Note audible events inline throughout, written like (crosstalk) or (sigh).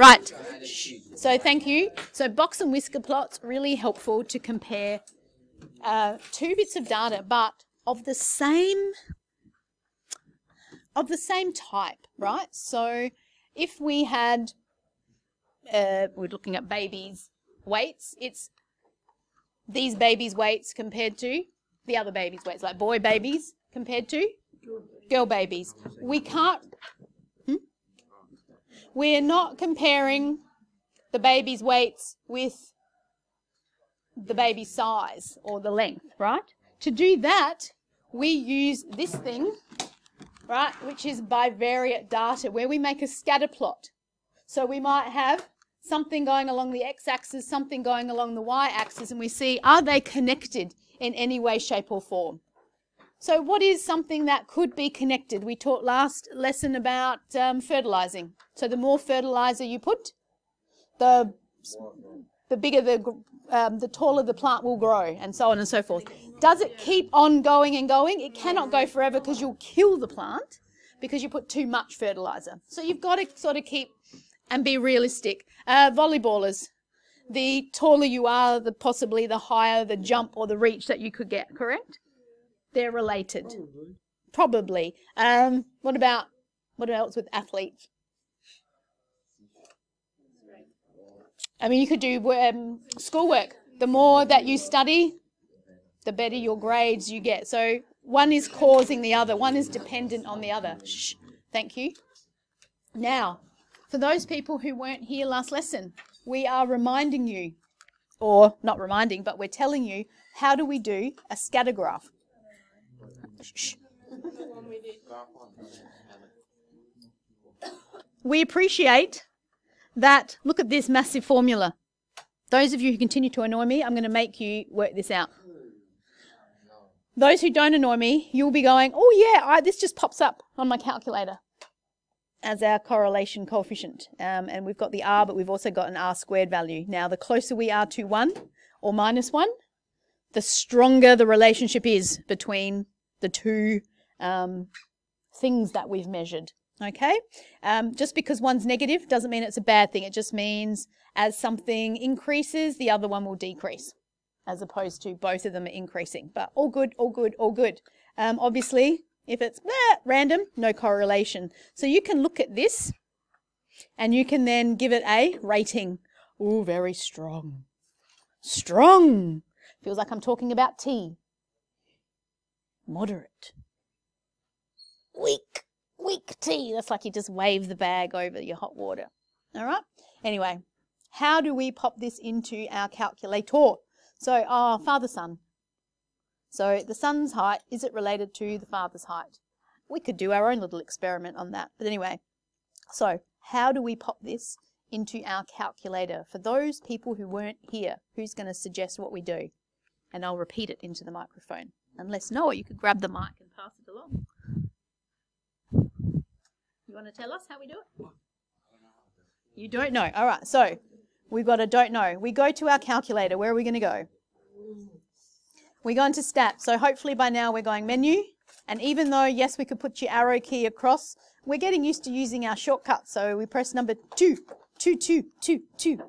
Right. So thank you. So box and whisker plots really helpful to compare uh, two bits of data, but of the same of the same type, right? So if we had uh, we're looking at babies' weights, it's these babies' weights compared to the other babies' weights, like boy babies compared to girl babies. We can't. We're not comparing the baby's weights with the baby's size or the length, right? To do that, we use this thing, right, which is bivariate data, where we make a scatter plot. So we might have something going along the x-axis, something going along the y-axis, and we see are they connected in any way, shape or form. So what is something that could be connected? We taught last lesson about um, fertilizing. So the more fertilizer you put, the the bigger the um, the taller the plant will grow, and so on and so forth. Does it keep on going and going? It cannot go forever because you'll kill the plant because you put too much fertilizer. So you've got to sort of keep and be realistic. Uh, volleyballers, the taller you are, the possibly the higher the jump or the reach that you could get. Correct? They're related. Probably. Probably. Um, what about what else with athletes? I mean, you could do um, schoolwork. The more that you study, the better your grades you get. So one is causing the other, one is dependent on the other. Shh. Thank you. Now, for those people who weren't here last lesson, we are reminding you, or not reminding, but we're telling you how do we do a scatter graph. We appreciate that, look at this massive formula. Those of you who continue to annoy me, I'm going to make you work this out. Those who don't annoy me, you'll be going, oh yeah, I, this just pops up on my calculator as our correlation coefficient. Um, and we've got the r, but we've also got an r squared value. Now, the closer we are to 1 or minus 1, the stronger the relationship is between the two um, things that we've measured. Okay? Um, just because one's negative doesn't mean it's a bad thing. It just means as something increases, the other one will decrease, as opposed to both of them are increasing. But all good, all good, all good. Um, obviously, if it's eh, random, no correlation. So you can look at this and you can then give it a rating. Oh, very strong. Strong. Feels like I'm talking about tea. Moderate. Weak weak tea. That's like you just wave the bag over your hot water. All right. Anyway, how do we pop this into our calculator? So, oh, father son. So the son's height, is it related to the father's height? We could do our own little experiment on that. But anyway, so how do we pop this into our calculator? For those people who weren't here, who's going to suggest what we do? And I'll repeat it into the microphone. Unless Noah, you could grab the mic and pass it along. You want to tell us how we do it? You don't know. All right. So we've got a don't know. We go to our calculator. Where are we going to go? We go into stats. So hopefully by now we're going menu. And even though, yes, we could put your arrow key across, we're getting used to using our shortcuts. So we press number two, two, two, two, two.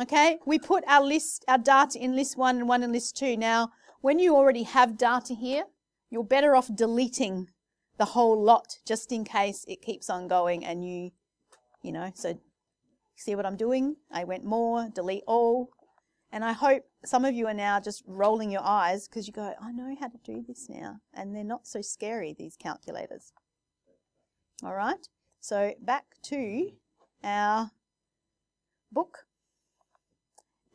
Okay, we put our list, our data in list one and one in list two. Now, when you already have data here, you're better off deleting the whole lot just in case it keeps on going and you, you know, so see what I'm doing? I went more, delete all. And I hope some of you are now just rolling your eyes because you go, I know how to do this now. And they're not so scary, these calculators. All right, so back to our book.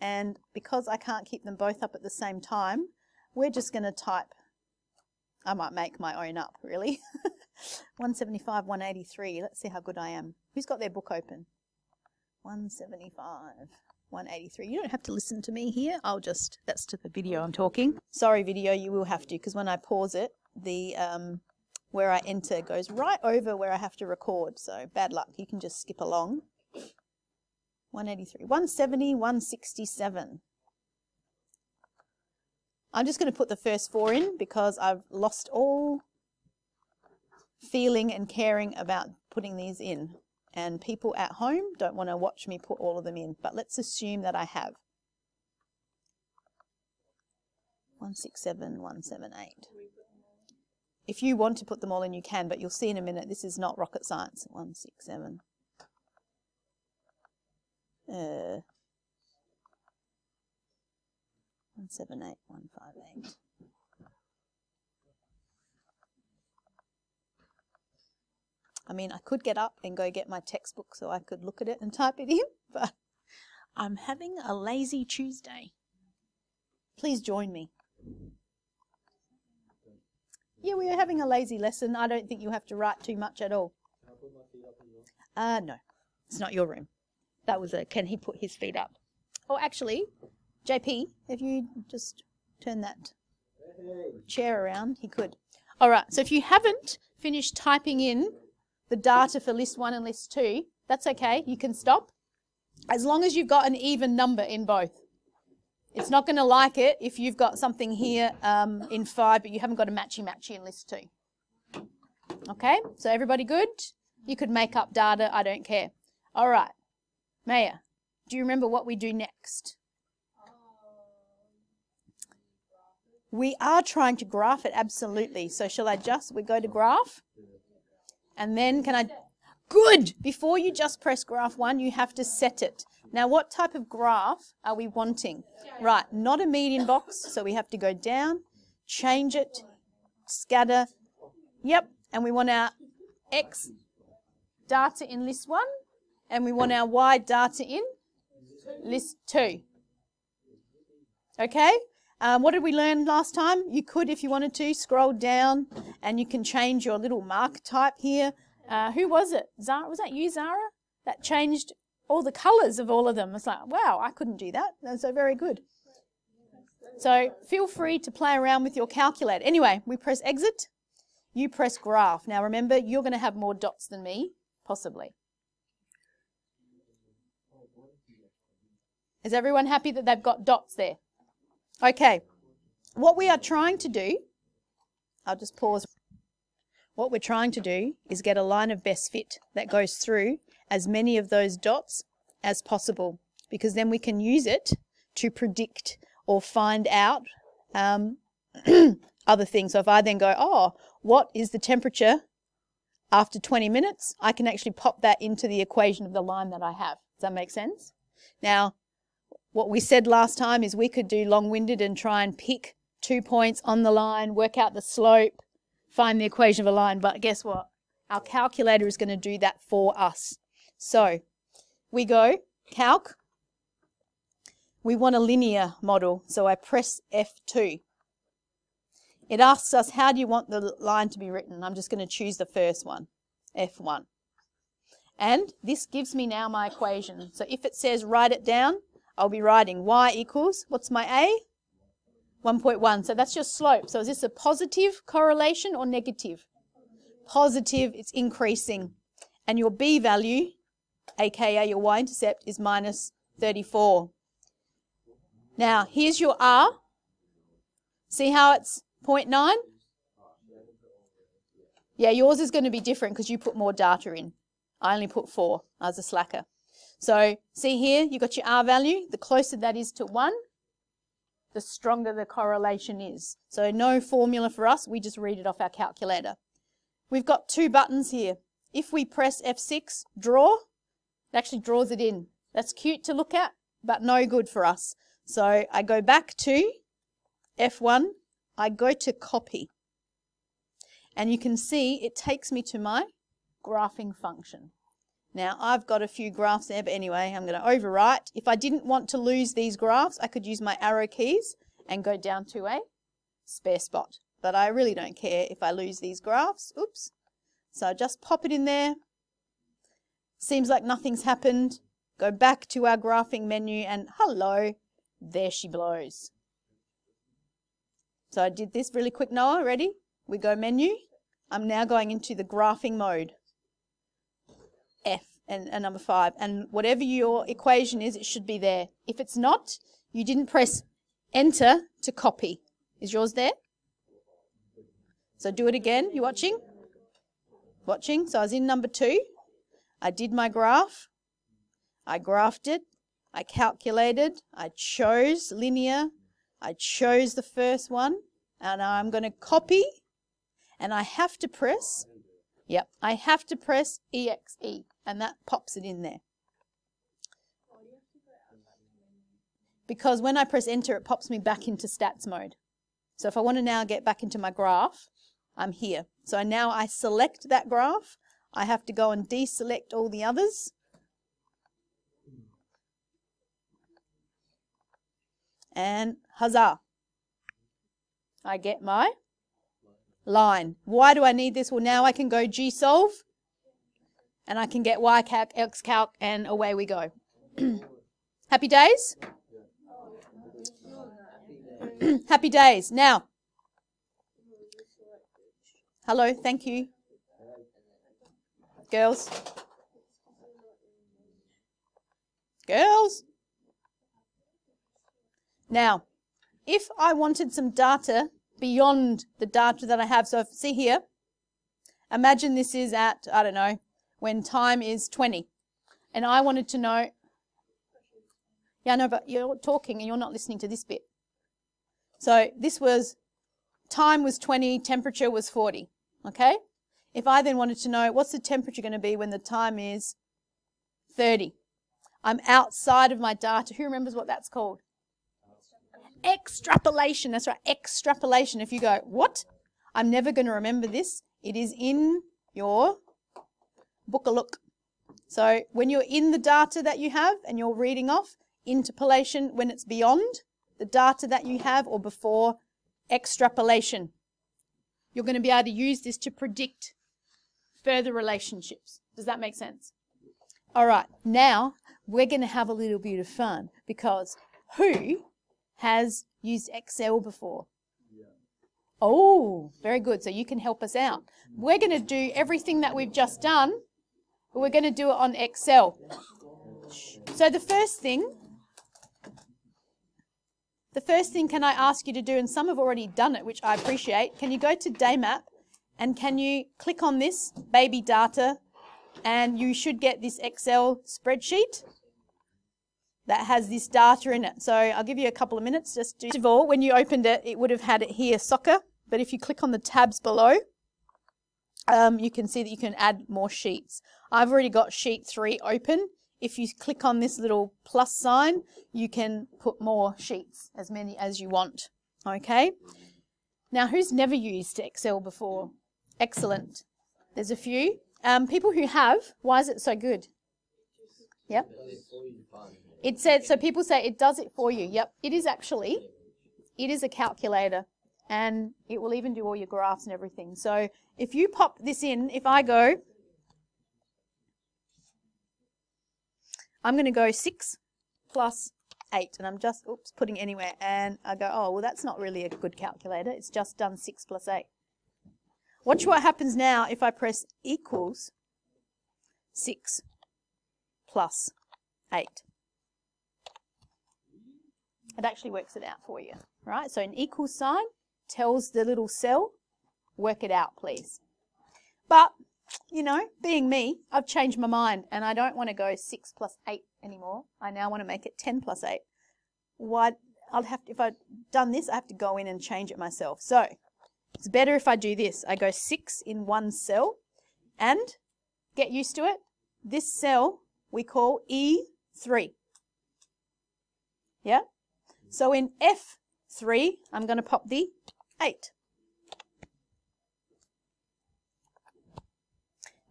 And because I can't keep them both up at the same time, we're just going to type I might make my own up, really. (laughs) 175, 183. Let's see how good I am. Who's got their book open? 175, 183. You don't have to listen to me here. I'll just, that's to the video I'm talking. Sorry, video, you will have to, because when I pause it, the um, where I enter goes right over where I have to record. So bad luck. You can just skip along. 183, 170, 167. I'm just going to put the first four in because I've lost all feeling and caring about putting these in. and people at home don't want to watch me put all of them in, but let's assume that I have. 167, 178. If you want to put them all in, you can, but you'll see in a minute, this is not rocket science. 167. Uh, 178, 158. I mean, I could get up and go get my textbook so I could look at it and type it in, (laughs) but I'm having a lazy Tuesday. Please join me. Yeah, we are having a lazy lesson. I don't think you have to write too much at all. Uh, no, it's not your room. That was a, can he put his feet up? Oh, actually, JP, if you just turn that chair around, he could. All right, so if you haven't finished typing in the data for list one and list two, that's okay. You can stop. As long as you've got an even number in both. It's not going to like it if you've got something here um, in five, but you haven't got a matchy-matchy in list two. Okay, so everybody good? You could make up data, I don't care. All right, Maya, do you remember what we do next? We are trying to graph it, absolutely. So shall I just, we go to graph? And then can I, good! Before you just press graph one, you have to set it. Now, what type of graph are we wanting? Right, not a median box, so we have to go down, change it, scatter. Yep, and we want our X data in list one, and we want our Y data in list two. Okay, um, what did we learn last time? You could, if you wanted to, scroll down and you can change your little mark type here. Uh, who was it? Zara, was that you, Zara? That changed all the colours of all of them. It's like, wow, I couldn't do that. That's so very good. So feel free to play around with your calculator. Anyway, we press exit. You press graph. Now remember, you're going to have more dots than me, possibly. Is everyone happy that they've got dots there? Okay. What we are trying to do, I'll just pause. What we're trying to do is get a line of best fit that goes through as many of those dots as possible because then we can use it to predict or find out um, (clears throat) other things. So if I then go, oh, what is the temperature after 20 minutes? I can actually pop that into the equation of the line that I have. Does that make sense? Now, what we said last time is we could do long-winded and try and pick two points on the line, work out the slope, find the equation of a line. But guess what? Our calculator is going to do that for us. So we go calc. We want a linear model, so I press F2. It asks us, how do you want the line to be written? I'm just going to choose the first one, F1. And this gives me now my equation. So if it says write it down, I'll be writing y equals, what's my A? 1.1. So that's your slope. So is this a positive correlation or negative? Positive, it's increasing. And your B value aka your y-intercept, is minus 34. Now, here's your r. See how it's 0.9? Yeah, yours is going to be different because you put more data in. I only put 4 I was a slacker. So, see here, you've got your r value. The closer that is to 1, the stronger the correlation is. So no formula for us, we just read it off our calculator. We've got two buttons here. If we press F6, draw, it actually draws it in. That's cute to look at, but no good for us. So I go back to F1, I go to copy. And you can see it takes me to my graphing function. Now I've got a few graphs there, but anyway, I'm going to overwrite. If I didn't want to lose these graphs, I could use my arrow keys and go down to a spare spot. But I really don't care if I lose these graphs. Oops. So I just pop it in there, Seems like nothing's happened. Go back to our graphing menu and hello, there she blows. So I did this really quick, Noah, ready? We go menu. I'm now going into the graphing mode. And, and number five. And whatever your equation is, it should be there. If it's not, you didn't press enter to copy. Is yours there? So do it again. You watching? Watching. So I was in number two. I did my graph, I graphed it, I calculated, I chose linear, I chose the first one, and I'm going to copy, and I have to press, yep, I have to press EXE, and that pops it in there. Because when I press enter, it pops me back into stats mode. So if I want to now get back into my graph, I'm here. So now I select that graph. I have to go and deselect all the others. And huzzah. I get my line. Why do I need this? Well, now I can go G-solve and I can get Y calc, X calc, and away we go. (clears throat) Happy days? (clears throat) Happy days. Now, hello, thank you. Girls. Girls. Now, if I wanted some data beyond the data that I have, so see here, imagine this is at, I don't know, when time is 20. And I wanted to know, yeah, no, but you're talking and you're not listening to this bit. So this was, time was 20, temperature was 40, okay? If I then wanted to know what's the temperature going to be when the time is 30, I'm outside of my data. Who remembers what that's called? Extrapolation. That's right, extrapolation. If you go, what? I'm never going to remember this. It is in your book a look. So when you're in the data that you have and you're reading off, interpolation when it's beyond the data that you have or before extrapolation. You're going to be able to use this to predict further relationships. Does that make sense? All right, now we're going to have a little bit of fun because who has used Excel before? Oh, very good. So you can help us out. We're going to do everything that we've just done, but we're going to do it on Excel. So the first thing, the first thing can I ask you to do, and some have already done it, which I appreciate. Can you go to Daymap and can you click on this baby data and you should get this Excel spreadsheet that has this data in it. So I'll give you a couple of minutes just to, first of all, when you opened it, it would have had it here, soccer, but if you click on the tabs below, um, you can see that you can add more sheets. I've already got sheet three open. If you click on this little plus sign, you can put more sheets, as many as you want. Okay. Now, who's never used Excel before? Excellent. There's a few. Um, people who have, why is it so good? Yep. It said, so people say it does it for you. Yep, it is actually. It is a calculator and it will even do all your graphs and everything. So if you pop this in, if I go, I'm going to go 6 plus 8 and I'm just, oops, putting anywhere and I go, oh, well, that's not really a good calculator. It's just done 6 plus 8. Watch what happens now if I press equals 6 plus 8. It actually works it out for you, right? So an equal sign tells the little cell, work it out, please. But, you know, being me, I've changed my mind and I don't want to go 6 plus 8 anymore. I now want to make it 10 plus 8. Why, I'll have to, if I've done this, I have to go in and change it myself. So, it's better if I do this. I go 6 in one cell and, get used to it, this cell we call E3. Yeah? So in F3, I'm going to pop the 8.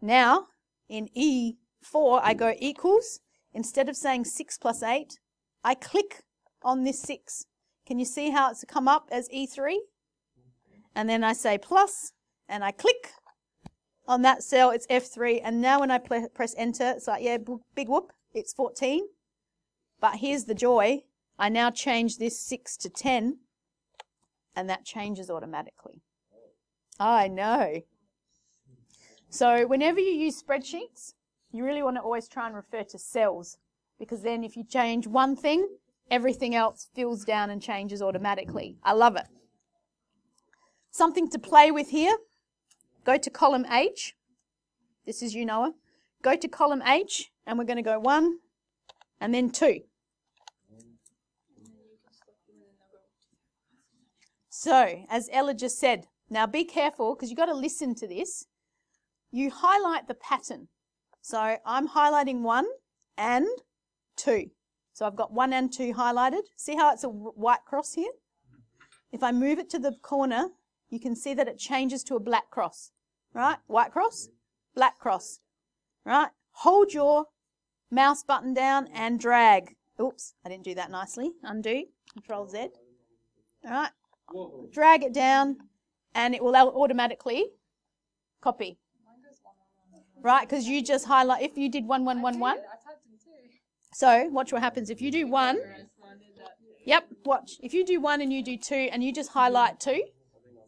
Now, in E4, I go equals. Instead of saying 6 plus 8, I click on this 6. Can you see how it's come up as E3? And then I say plus, and I click on that cell, it's F3. And now when I press enter, it's like, yeah, big whoop, it's 14. But here's the joy. I now change this 6 to 10, and that changes automatically. I know. So whenever you use spreadsheets, you really want to always try and refer to cells, because then if you change one thing, everything else fills down and changes automatically. I love it. Something to play with here. Go to column H. This is you, Noah. go to column H and we're going to go 1 and then 2. So, as Ella just said, now be careful because you've got to listen to this. You highlight the pattern. So I'm highlighting 1 and 2. So I've got 1 and 2 highlighted. See how it's a white cross here? If I move it to the corner, you can see that it changes to a black cross. Right? White cross, black cross. Right? Hold your mouse button down and drag. Oops, I didn't do that nicely. Undo, Control Z. All right, drag it down and it will automatically copy. Right, because you just highlight, if you did 1111. So watch what happens. If you do 1, yep, watch. If you do 1 and you do 2 and you just highlight 2,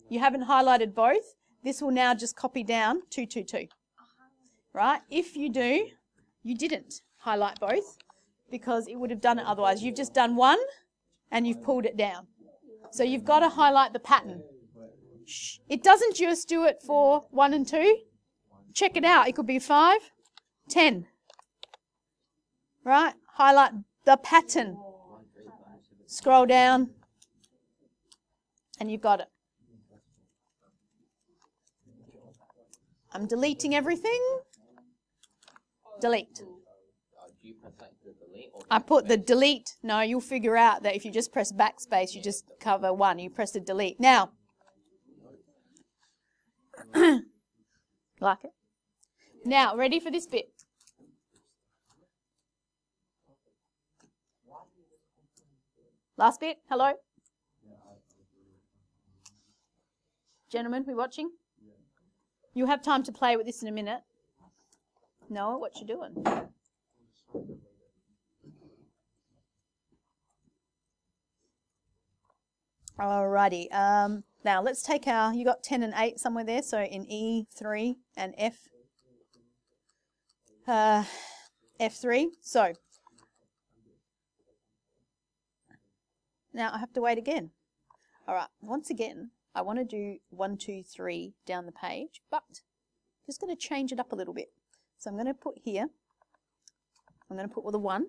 you haven't highlighted both, this will now just copy down 222. Right, if you do, you didn't highlight both because it would have done it otherwise. You've just done one and you've pulled it down. So you've got to highlight the pattern. Shh. It doesn't just do it for 1 and 2. Check it out. It could be 5, 10. Right? Highlight the pattern. Scroll down. And you've got it. I'm deleting everything. Delete. I put the delete. No, you'll figure out that if you just press backspace, you just cover one. You press the delete. Now, (coughs) like it? Now, ready for this bit? Last bit. Hello? Gentlemen, we watching? You have time to play with this in a minute. Noah, what you doing? Alrighty. Um, now let's take our, you got 10 and 8 somewhere there, so in E3 and F, uh, F3. So, now I have to wait again. Alright, once again, I want to do 1, 2, 3 down the page, but I'm just going to change it up a little bit. So I'm going to put here, I'm going to put with a 1,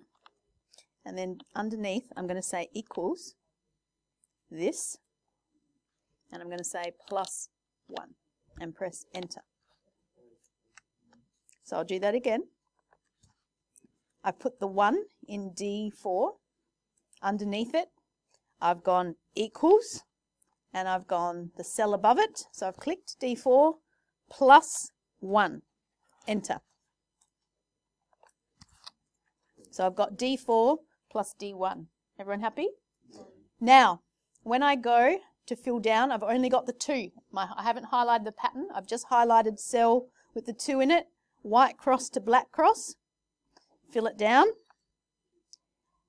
and then underneath I'm going to say equals this, and I'm going to say plus 1, and press enter. So I'll do that again. I've put the 1 in D4. Underneath it, I've gone equals, and I've gone the cell above it. So I've clicked D4 plus 1. Enter. So I've got D4 plus D1. Everyone happy? Now, when I go to fill down, I've only got the 2. My, I haven't highlighted the pattern. I've just highlighted cell with the 2 in it. White cross to black cross. Fill it down.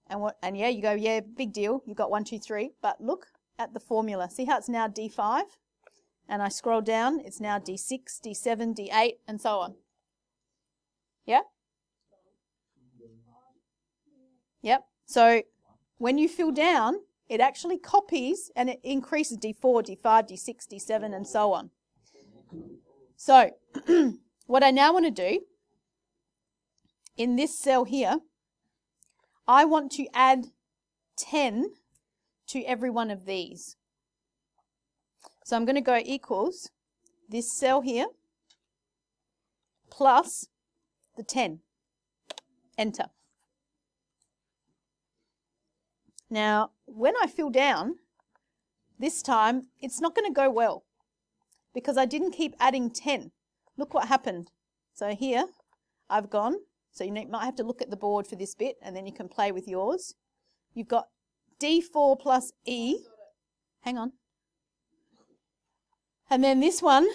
And, what, and yeah, you go, yeah, big deal. You've got one, two, three. But look at the formula. See how it's now D5? And I scroll down. It's now D6, D7, D8, and so on. Yeah? Yep. So when you fill down, it actually copies and it increases D4, D5, D6, D7, and so on. So (clears throat) what I now want to do in this cell here, I want to add 10 to every one of these. So I'm going to go equals this cell here plus the 10. Enter. Now, when I fill down, this time, it's not going to go well because I didn't keep adding 10. Look what happened. So here, I've gone. So you might have to look at the board for this bit and then you can play with yours. You've got D4 plus E. Hang on. And then this one,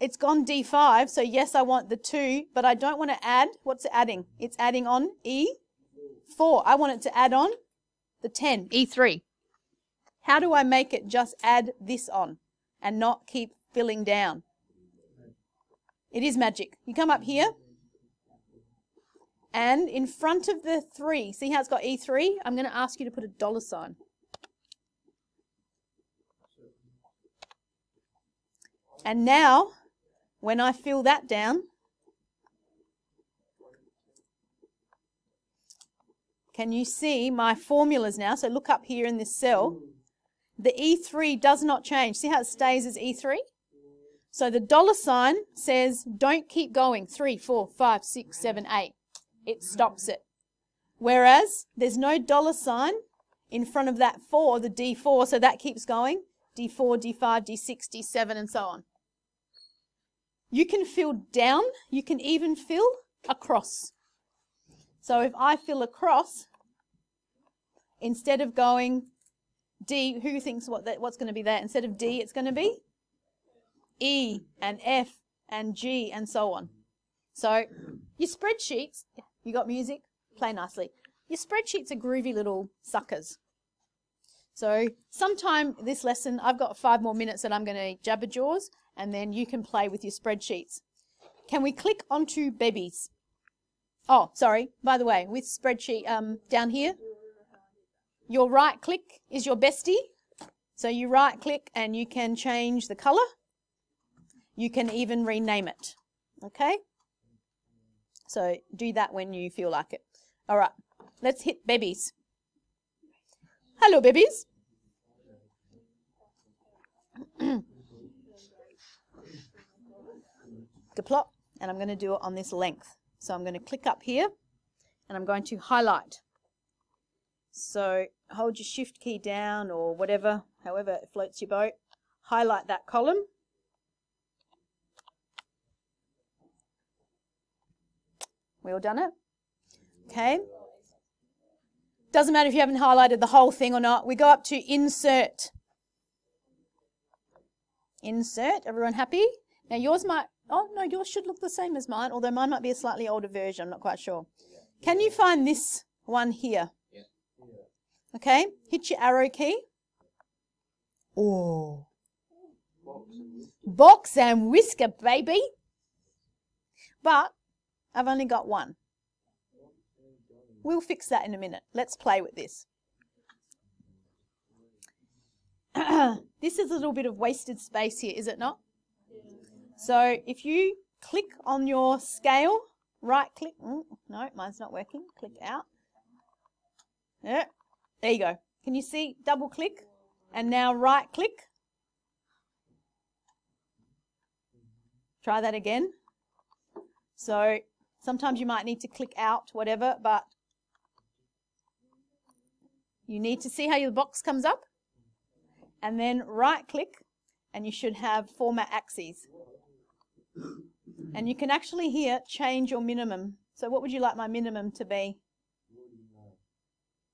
it's gone D5. So yes, I want the 2, but I don't want to add. What's it adding? It's adding on E4. I want it to add on the 10, E3. How do I make it just add this on and not keep filling down? It is magic. You come up here and in front of the 3, see how it's got E3? I'm going to ask you to put a dollar sign. And now, when I fill that down, can you see my formulas now? So look up here in this cell. The E3 does not change. See how it stays as E3? So the dollar sign says don't keep going. Three, four, five, six, seven, eight. It stops it. Whereas there's no dollar sign in front of that 4, the D4, so that keeps going. D4, D5, D6, D7, and so on. You can fill down, you can even fill across. So if I fill across, instead of going D, who thinks what that, what's going to be there? Instead of D, it's going to be E and F and G and so on. So your spreadsheets, you got music? Play nicely. Your spreadsheets are groovy little suckers. So sometime this lesson, I've got five more minutes that I'm going to jabber jaws and then you can play with your spreadsheets. Can we click onto babies? Oh, sorry. By the way, with spreadsheet um, down here, your right click is your bestie. So you right click and you can change the color. You can even rename it. Okay? So do that when you feel like it. All right, let's hit babies. Hello, babies. (clears throat) plot, and I'm going to do it on this length. So I'm going to click up here and I'm going to highlight. So hold your shift key down or whatever, however it floats your boat. Highlight that column. We all done it? Okay. Doesn't matter if you haven't highlighted the whole thing or not. We go up to insert. Insert. Everyone happy? Now yours might, oh no, yours should look the same as mine, although mine might be a slightly older version. I'm not quite sure. Can you find this one here? Okay, hit your arrow key. Oh. Box and whisker, baby. But I've only got one. We'll fix that in a minute. Let's play with this. (clears throat) this is a little bit of wasted space here, is it not? So if you click on your scale, right click, mm, no, mine's not working, click out. Yeah, there you go. Can you see double click and now right click? Try that again. So sometimes you might need to click out, whatever, but you need to see how your box comes up and then right click and you should have format axes. And you can actually here change your minimum. So what would you like my minimum to be?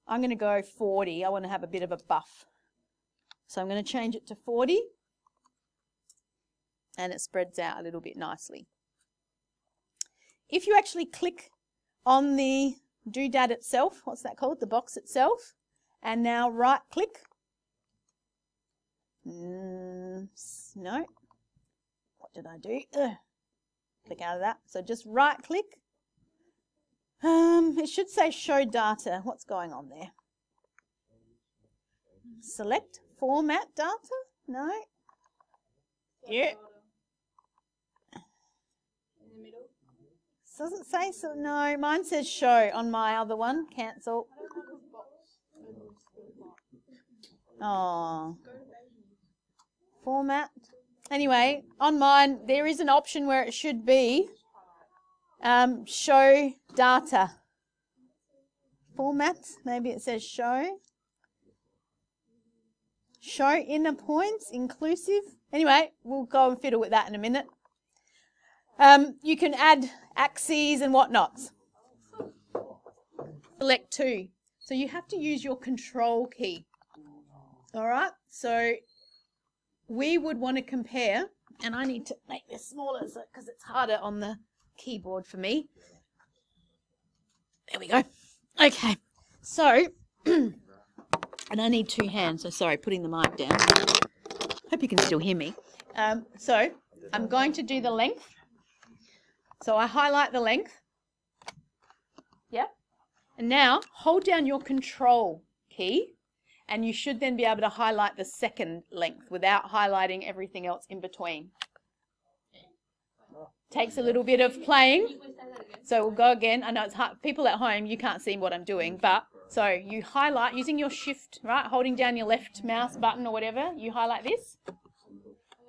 I'm going to go 40. I want to have a bit of a buff. So I'm going to change it to 40 and it spreads out a little bit nicely. If you actually click on the doodad itself, what's that called? The box itself, and now right click. Mm, no. Did I do? Ugh. Click out of that. So just right click. Um, it should say show data. What's going on there? Select format data? No. Yeah. In the middle. Does it say so? No, mine says show on my other one. Cancel. Oh. Format. Anyway, on mine, there is an option where it should be um, show data. Format, maybe it says show. Show inner points, inclusive. Anyway, we'll go and fiddle with that in a minute. Um, you can add axes and whatnots. Select two. So you have to use your control key. All right, so we would want to compare, and I need to make this smaller because it's harder on the keyboard for me. There we go. Okay, so, (clears throat) and I need two hands, so sorry, putting the mic down. Hope you can still hear me. Um, so, I'm going to do the length. So I highlight the length. Yep. And now hold down your control key and you should then be able to highlight the second length without highlighting everything else in between. Takes a little bit of playing. So we'll go again. I know it's hard. People at home, you can't see what I'm doing, but So you highlight using your shift, right? Holding down your left mouse button or whatever, you highlight this.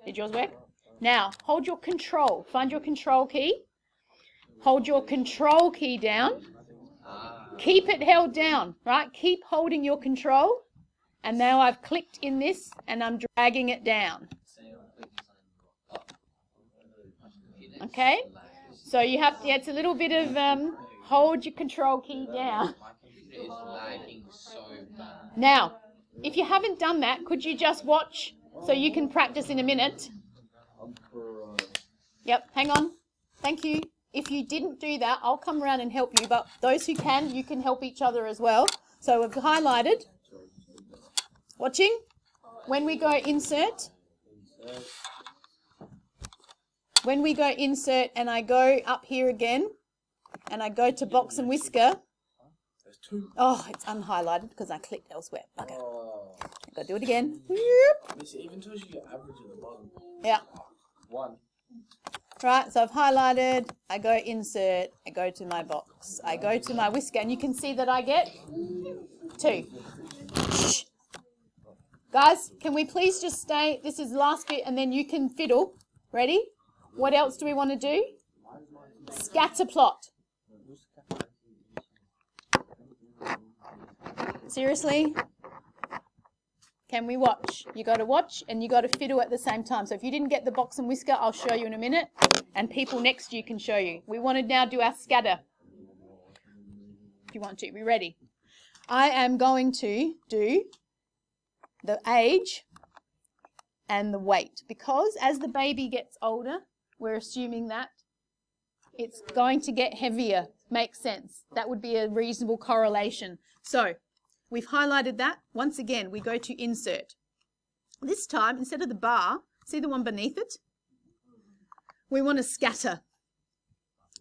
Did yours work? Now, hold your control. Find your control key. Hold your control key down. Keep it held down, right? Keep holding your control. And now I've clicked in this and I'm dragging it down. Okay? So you have to, it's a little bit of um, hold your control key down. Now, if you haven't done that, could you just watch so you can practice in a minute? Yep, hang on. Thank you. If you didn't do that, I'll come around and help you, but those who can, you can help each other as well. So we've highlighted. Watching? When we go insert, when we go insert and I go up here again, and I go to box and whisker, oh, it's unhighlighted because I clicked elsewhere. Okay. I've got to do it again. Even tells you your average at the bottom. Yeah. One. Right, so I've highlighted, I go insert, I go to my box, I go to my whisker, and you can see that I get two. Guys, can we please just stay, this is last bit, and then you can fiddle. Ready? What else do we want to do? Scatter plot. Seriously? Can we watch? You got to watch and you got to fiddle at the same time. So if you didn't get the box and whisker, I'll show you in a minute, and people next to you can show you. We want to now do our scatter. If you want to, be ready. I am going to do the age and the weight because as the baby gets older, we're assuming that it's going to get heavier. Makes sense. That would be a reasonable correlation. So We've highlighted that. Once again, we go to insert. This time, instead of the bar, see the one beneath it? We want to scatter.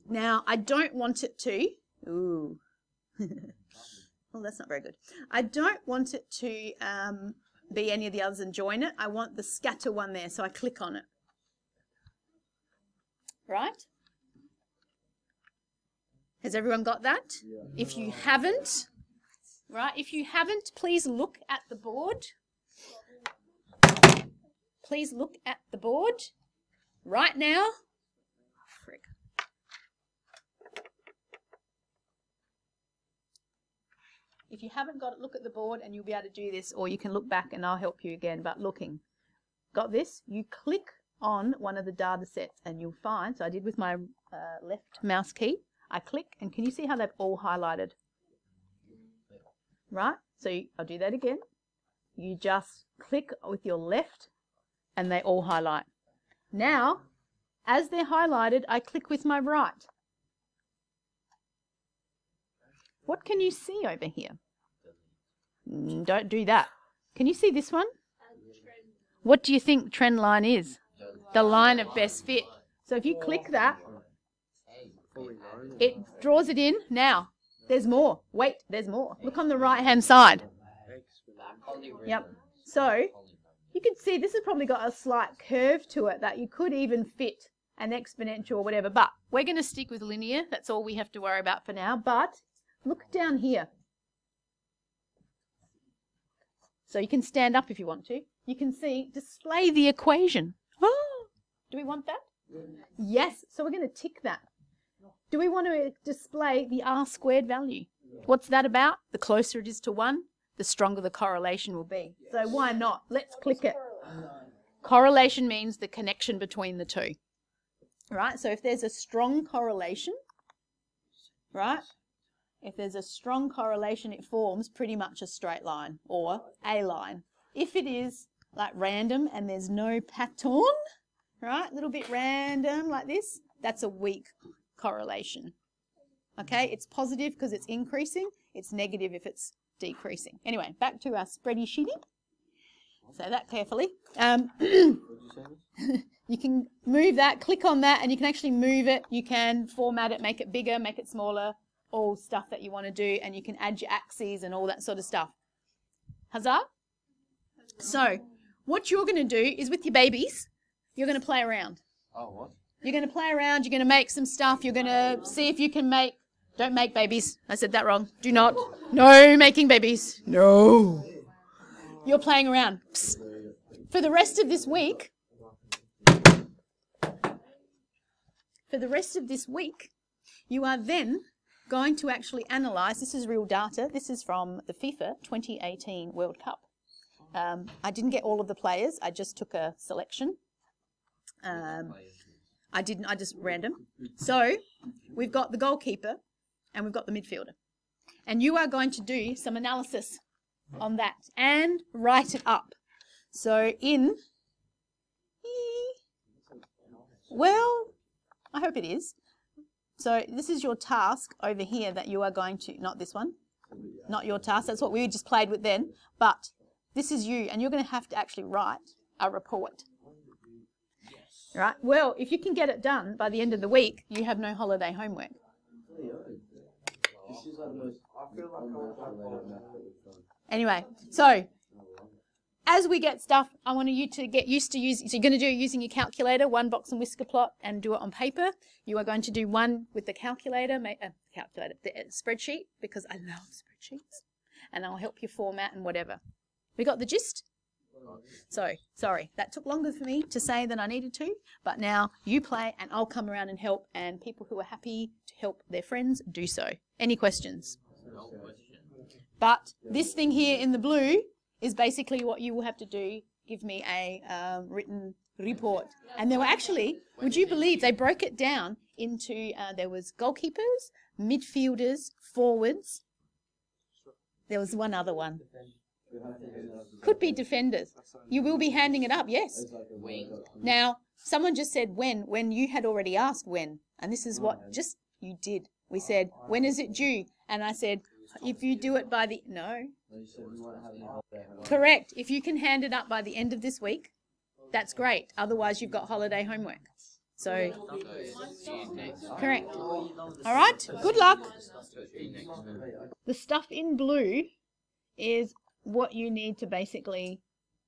Now, I don't want it to, ooh, (laughs) well, that's not very good. I don't want it to um, be any of the others and join it. I want the scatter one there, so I click on it. Right? Has everyone got that? Yeah. If you haven't, right? If you haven't, please look at the board. Please look at the board right now. If you haven't got it, look at the board and you'll be able to do this, or you can look back and I'll help you again. But looking, got this? You click on one of the data sets and you'll find, so I did with my uh, left mouse key, I click and can you see how they've all highlighted? right? So you, I'll do that again. You just click with your left and they all highlight. Now, as they're highlighted, I click with my right. What can you see over here? Mm, don't do that. Can you see this one? What do you think trend line is? The line of best fit. So if you click that, it draws it in. Now, there's more. Wait, there's more. Look on the right hand side. Yep. So you can see this has probably got a slight curve to it that you could even fit an exponential or whatever. But we're going to stick with linear. That's all we have to worry about for now. But look down here. So you can stand up if you want to. You can see display the equation. Oh, do we want that? Yes. So we're going to tick that. Do we want to display the r squared value? What's that about? The closer it is to 1, the stronger the correlation will be. So why not? Let's click it. Correlation means the connection between the two. Right? So if there's a strong correlation, right? If there's a strong correlation, it forms pretty much a straight line or a line. If it is like random and there's no pattern, right? A little bit random like this, that's a weak correlation. Okay, it's positive because it's increasing, it's negative if it's decreasing. Anyway, back to our spready sheeting. Say that carefully. Um, (clears throat) you can move that, click on that, and you can actually move it. You can format it, make it bigger, make it smaller, all stuff that you want to do, and you can add your axes and all that sort of stuff. Huzzah? So, what you're going to do is with your babies, you're going to play around. Oh, what? You're going to play around, you're going to make some stuff, you're going to see if you can make Don't make babies. I said that wrong. Do not. No making babies. No. You're playing around. Psst. For the rest of this week, for the rest of this week, you are then going to actually analyse. This is real data. This is from the FIFA 2018 World Cup. Um, I didn't get all of the players. I just took a selection. Um, I didn't. I just random. So we've got the goalkeeper, and we've got the midfielder, and you are going to do some analysis on that and write it up. So in, well, I hope it is. So this is your task over here that you are going to, not this one, not your task, that's what we just played with then, but this is you and you're going to have to actually write a report. Right? Well, if you can get it done by the end of the week, you have no holiday homework. Anyway, so as we get stuff, I want you to get used to using, so you're going to do it using your calculator, one box and whisker plot, and do it on paper. You are going to do one with the calculator, uh, calculator, the uh, spreadsheet, because I love spreadsheets, and I'll help you format and whatever. We got the gist? So, sorry, that took longer for me to say than I needed to, but now you play and I'll come around and help, and people who are happy to help their friends do so. Any questions? But this thing here in the blue is basically what you will have to do. Give me a um, written report. And there were actually, would you believe, they broke it down into uh, there was goalkeepers, midfielders, forwards. There was one other one. Could be defenders. You will be handing it up, yes. Now, someone just said when, when you had already asked when. And this is what just you did. We said, when is it due? And I said, if you do it by the, no. Correct. If you can hand it up by the end of this week, that's great. Otherwise, you've got holiday homework. So, So it's see you next. correct. All right. Good luck. See you next. The stuff in blue is what you need to basically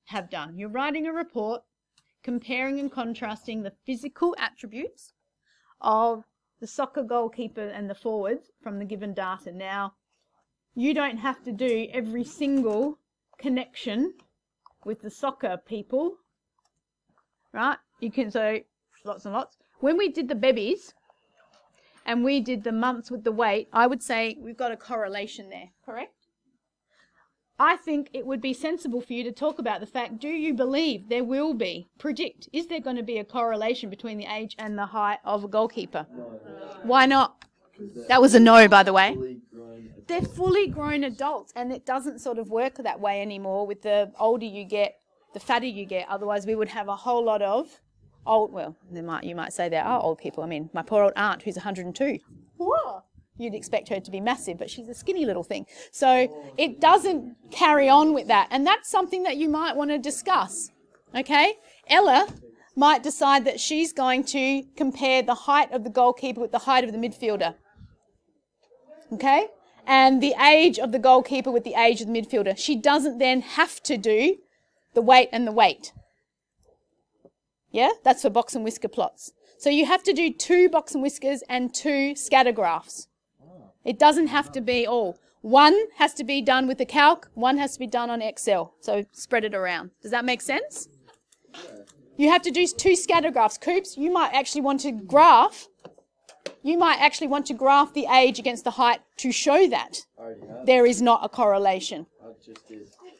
have done. You're writing a report comparing and contrasting the physical attributes of the soccer goalkeeper and the forwards from the given data. Now, you don't have to do every single connection with the soccer people, right? You can so lots and lots. When we did the babies and we did the months with the weight, I would say we've got a correlation there, correct? I think it would be sensible for you to talk about the fact do you believe there will be, predict, is there going to be a correlation between the age and the height of a goalkeeper? Why not? That was a no, by the way. They're fully grown adults, and it doesn't sort of work that way anymore. With the older you get, the fatter you get. Otherwise, we would have a whole lot of old. Well, there might you might say there are old people. I mean, my poor old aunt who's 102. Whoa. You'd expect her to be massive, but she's a skinny little thing. So it doesn't carry on with that, and that's something that you might want to discuss. Okay, Ella might decide that she's going to compare the height of the goalkeeper with the height of the midfielder. Okay? And the age of the goalkeeper with the age of the midfielder. She doesn't then have to do the weight and the weight. Yeah? That's for box and whisker plots. So you have to do two box and whiskers and two scatter graphs. It doesn't have to be all. One has to be done with the calc, one has to be done on Excel. So spread it around. Does that make sense? You have to do two scatter graphs. Coops, you might actually want to graph, you might actually want to graph the age against the height to show that there is not a correlation.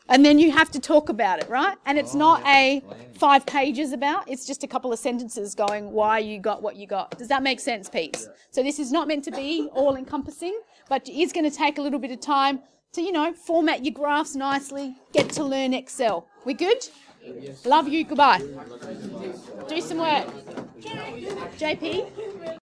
And then you have to talk about it, right? And it's not a five pages about, it's just a couple of sentences going why you got what you got. Does that make sense, Peeps? So this is not meant to be all encompassing, but it is going to take a little bit of time to, you know, format your graphs nicely, get to learn Excel. We good? Love you, goodbye. Do some work. JP?